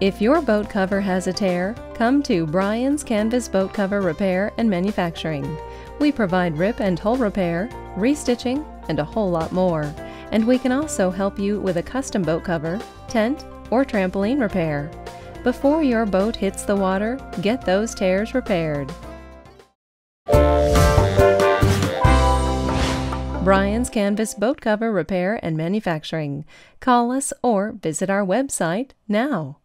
If your boat cover has a tear, come to Brian's Canvas Boat Cover Repair and Manufacturing. We provide rip and hole repair, restitching, and a whole lot more. And we can also help you with a custom boat cover, tent, or trampoline repair. Before your boat hits the water, get those tears repaired. Brian's Canvas Boat Cover Repair and Manufacturing. Call us or visit our website now.